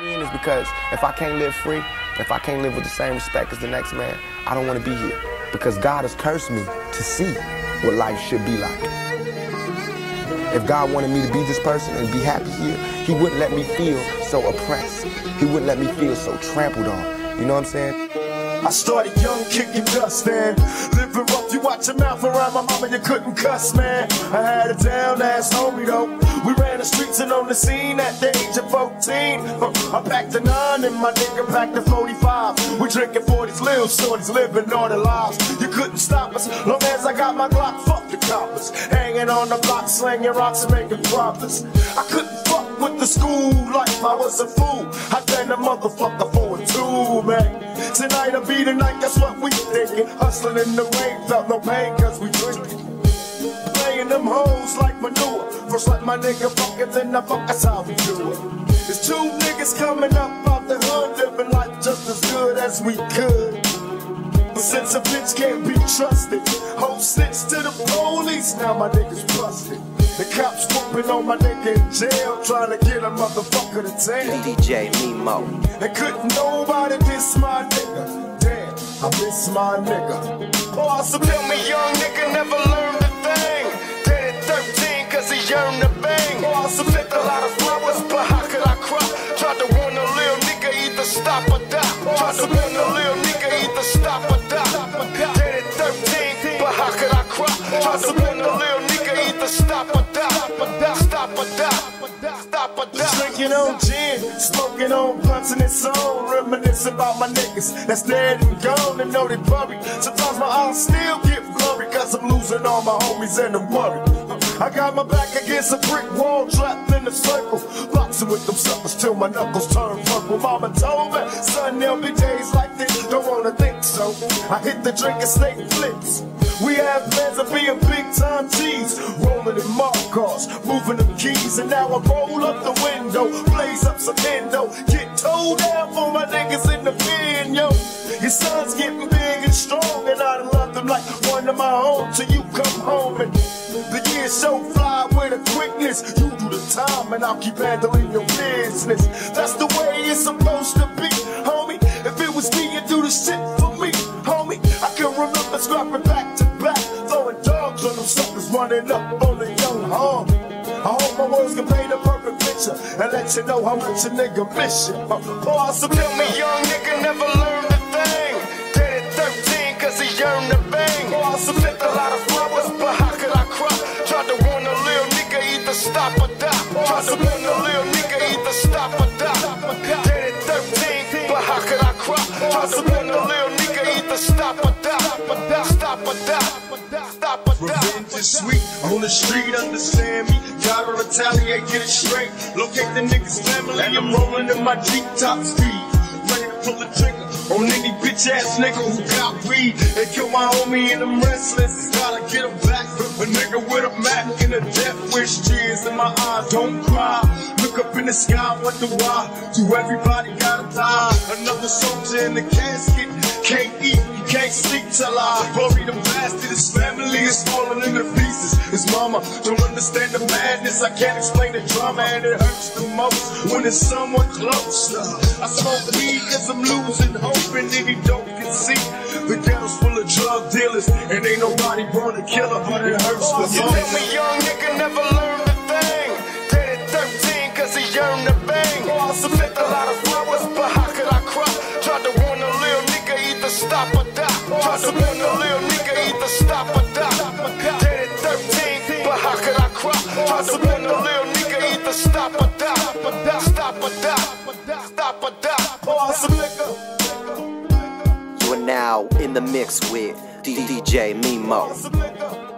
Is because if I can't live free, if I can't live with the same respect as the next man, I don't want to be here. Because God has cursed me to see what life should be like. If God wanted me to be this person and be happy here, He wouldn't let me feel so oppressed. He wouldn't let me feel so trampled on. You know what I'm saying? I started young, kicking dust, man. Living rough, you watch your mouth around my mama, you couldn't cuss, man. I had a down ass homie, though. We ran the streets and on the scene at the age of 14. I packed a nine and my nigga packed a 45. We drinking 40s, little shorties, living all the lives. You couldn't stop us, long as I got my Glock, fuck the coppers. Hanging on the block, slinging rocks and making profits. I couldn't fuck with the school life, I was a fool. I done a motherfucker two, man. Tonight will be the night, that's what we thinking. Hustling in the rain, felt no pain cause we drinking. Playing them hoes like manure. First let my nigga fuck it, then I fuck, that's how we do it. There's two niggas coming up out the hood, living life just as good as we could. Since a bitch can't be trusted, whole snitch to the police, now my niggas busted. The cops whooping on my nigga in jail, trying to get a motherfucker to tail. DJ Mimo. And couldn't nobody diss my nigga. Damn, I miss my nigga. Oh, so tell me, young nigga never learned a thing. Dead at 13, cause he yearned to bang. Oh, so picked a lot of flowers, but how could I cry? Tried to warn a little nigga, either stop or die. Tried to warn a little to warn a little nigga, either stop. Stop. Stop or die. Drinking on gin, smoking on blunts and it's on. Reminisce about my niggas that's dead and gone and know they buried. Sometimes my eyes still get blurry cause I'm losing all my homies and I'm worried. I got my back against a brick wall, trapped in a circle. Boxing with them suckers till my knuckles turn purple. Mama told me, son, there'll be days like this. Don't wanna think so. I hit the drink and snake flips. We have plans of being big time G's, rolling in mark cars, moving them keys, and now I roll up the window, blaze up some endo, get towed down for my niggas in the pen, yo. Your son's getting big and strong, and I love them like one of my own till you come home and the years so fly with a quickness. You do the time, and I'll keep handling your business. That's the way it's supposed to be, homie. If it was me, you'd do the shit for me, homie. Remember scrapping back to back, throwing dogs on them suckers running up on the young homie. I hope my words can paint a perfect picture and let you know how much a nigga miss you. Oh, so tell me, young nigga never learned a thing. Dead at 13 cause he yearned to bang. Oh, I submit a lot of flowers, but how could I cry? Tried to warn a little nigga either stop or die. Tried to warn a little nigga either stop or die. Dead at 13, but how could I cry? Tried to warn a little nigga either stop or die. Sweet on the street, understand me. Gotta retaliate, get it straight. Locate the nigga's family, and I'm rolling in my deep top speed. Ready to pull the trigger on any bitch ass nigga who got weed. And kill my homie and I'm restless. Gotta get him back. A nigga with a Mac and a death wish. Tears in my eyes, don't cry. Look up in the sky, wonder why. Do everybody gotta die? Another soldier in the casket. Can't eat, can't sleep till I bury the bastard. His family don't understand the madness. I can't explain the drama, and it hurts the most when it's someone close. I smoke weed cause I'm losing hope, and any dope can see. The ghetto's full of drug dealers, and ain't nobody born a killer, but it hurts the most. You tell me young nigga never learned a thing. Dead at 13 cause he yearned to bang. Oh, I submit a lot of flowers, but how could I cry? Tried to warn a little nigga either stop or die. Tried to cry? Tried to warn a little nigga either stop or die. Stop or die. Stop or die. Oh, nigga. You are now in the mix with DJ Mimo.